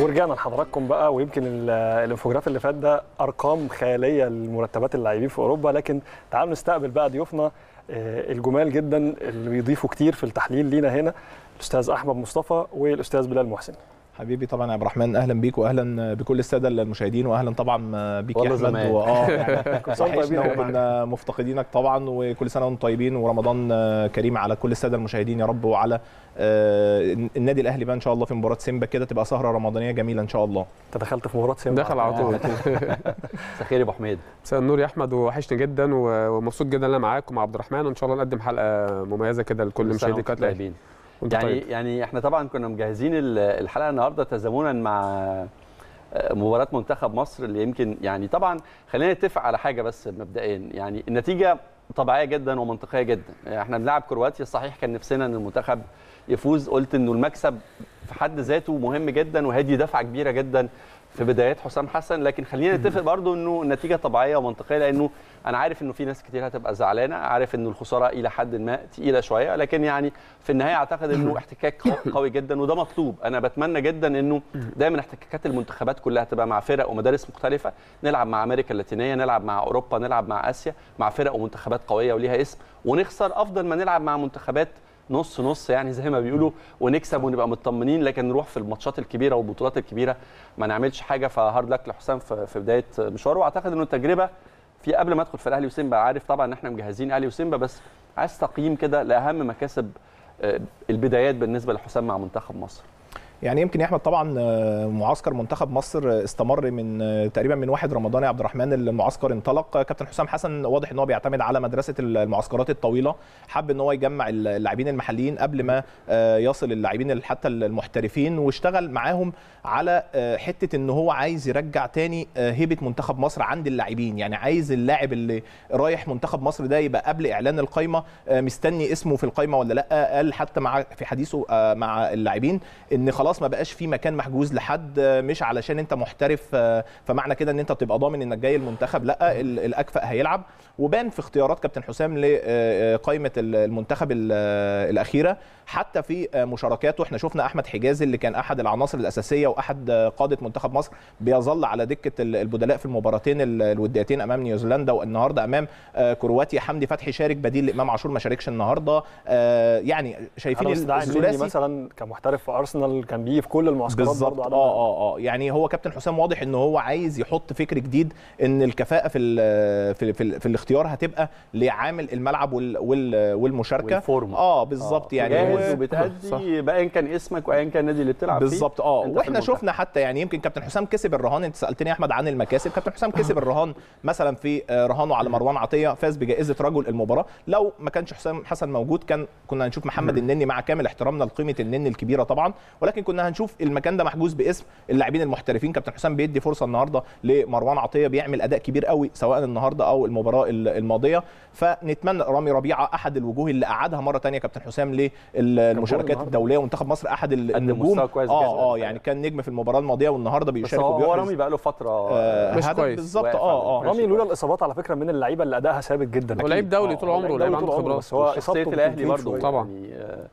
ورجعنا لحضراتكم بقى ويمكن ال- الانفوجراف اللي فات ده أرقام خيالية لمرتبات اللاعبين في أوروبا لكن تعالوا نستقبل بقى ضيوفنا آه، الجمال جدا اللي بيضيفوا كتير في التحليل لينا هنا الأستاذ أحمد مصطفى والأستاذ بلال محسن. حبيبي طبعا يا عبد الرحمن أهلا بيك واهلا بكل السادة المشاهدين واهلا طبعا بيك يا والله أحمد. وآه وحشنا. وكنا مفتقدينك طبعا وكل سنة وأنتم طيبين ورمضان كريم على كل السادة المشاهدين يا رب وعلى آه، النادي الأهلي بقى إن شاء الله في مباراة سيمبا كده تبقى سهرة رمضانية جميلة إن شاء الله. أنت دخلت في مباراة سيمبا؟ دخل على طول. مساء الخير يا أبو حميد. مساء النور يا أحمد وحشني جدا ومبسوط جدا إن أنا معاك ومع عبد الرحمن وإن شاء الله نقدم حلقة مميزة كده لكل مشاهدي قناة يعني طيب. يعني إحنا طبعا كنا مجهزين ال- الحلقة النهارده تزامنا مع آه، مباراة منتخب مصر اللي يمكن يعني طبعا خلينا نتفق على حاجة بس مبدئيا. يعني النتيجة طبيعية جدا ومنطقية جدا. إحنا بنلعب كرواتيا صحيح كان نفسنا إن المنتخب يفوز قلت إنه المكسب في حد ذاته مهم جدا وهدي دفعة كبيرة جدا. في بدايات حسام حسن لكن خلينا نتفق برضو إنه النتيجة طبيعية ومنطقية لأنه أنا عارف إنه في ناس كتير هتبقى زعلانة عارف إنه الخسارة إلى حد ما تقيلة شوية لكن يعني في النهاية أعتقد إنه احتكاك قو- قوي جدا وده مطلوب. أنا بتمنى جدا إنه دايما احتكاكات المنتخبات كلها تبقى مع فرق ومدارس مختلفة نلعب مع أمريكا اللاتينية نلعب مع أوروبا نلعب مع آسيا مع فرق ومنتخبات قوية وليها اسم ونخسر أفضل ما نلعب مع منتخبات نص نص يعني زي ما بيقولوا ونكسب ونبقى مطمنين لكن نروح في الماتشات الكبيرة والبطولات الكبيرة. ما نعملش حاجة فهارد لك لحسام في بداية مشواره. وأعتقد إنه التجربة في قبل ما ادخل في الأهلي وسيمبا عارف طبعا إن إحنا مجهزين أهلي وسيمبا بس عايز تقييم كده لأهم مكاسب آه، البدايات بالنسبة لحسام مع منتخب مصر. يعني يمكن يا أحمد طبعا آه، معسكر منتخب مصر استمر من آه، تقريبا من 1 رمضان يا عبد الرحمن المعسكر انطلق. آه، كابتن حسام حسن واضح إن هو بيعتمد على مدرسة المعسكرات الطويلة. حب إن هو يجمع اللاعبين المحليين قبل ما يصل اللاعبين حتى المحترفين واشتغل معاهم على حتة إن هو عايز يرجع تاني هيبة منتخب مصر عند اللاعبين. يعني عايز اللاعب اللي رايح منتخب مصر ده يبقى قبل إعلان القايمة مستني اسمه في القايمة ولا لأ. قال حتى مع في حديثه مع اللاعبين إن خلاص ما بقاش في مكان محجوز لحد آه، مش علشان انت محترف آه، فمعنى كده ان انت بتبقى ضامن انك جاي المنتخب لا ال- الأكفأ هيلعب. وبان في اختيارات كابتن حسام لقائمه المنتخب ال- آه، الأخيرة. حتى في آه، مشاركاته إحنا شفنا أحمد حجازي اللي كان أحد العناصر الأساسية وأحد آه، قادة منتخب مصر بيظل على دكة ال- البدلاء في المباراتين ال- الوديتين أمام نيوزيلندا. والنهاردة أمام آه، كرواتيا حمدي فتحي شارك بديل لإمام عاشور ما شاركش النهارده. آه، يعني شايفين الثلاثي مثلا كمحترف في أرسنال كان بيجي في كل المعسكرات بالظبط. برضه آه آه آه. يعني هو كابتن حسام واضح إن هو عايز يحط فكر جديد إن الكفاءة في ال في, في, في الاختيار هتبقى لعامل الملعب وال وال والمشاركة. والفورمة. آه بالظبط يعني. جاهز هو- وبتأدي بقى ان كان اسمك وايا كان النادي اللي بتلعب فيه. بالظبط. آه وإحنا. شفنا حتى يعني يمكن كابتن حسام كسب الرهان. أنت سألتني يا أحمد عن المكاسب. كابتن حسام كسب الرهان مثلا في آه، رهانه على مروان عطية فاز بجائزة رجل المباراة. لو ما كانش حسام حسن موجود كان كنا هنشوف محمد النني مع كامل احترامنا لقيمة النني الكبيرة طبعا. ولكن كنا هنشوف المكان ده محجوز باسم اللاعبين المحترفين. كابتن حسام بيدي فرصة النهارده لمروان عطية بيعمل أداء كبير قوي سواء النهارده أو المباراة ال- الماضية. فنتمنى رامي ربيعة أحد الوجوه اللي قعدها مرة ثانية كابتن حسام للمشاركات. الدولية. ومنتخب مصر أحد النجوم. آه آه. يعني كان نجم في المباراة الماضية والنهاردة بيشارك هو رامي بقى له فترة آه، مش كويس. بالظبط. واقف آه آه رامي لولا الإصابات على فكرة من اللعيبة اللي ادائها ثابت جدا. هو لعيب دولي آه، طول عمره لعيب عنده خبرات بس هو إصابته الأهلي برضه. طبعا. يعني آه،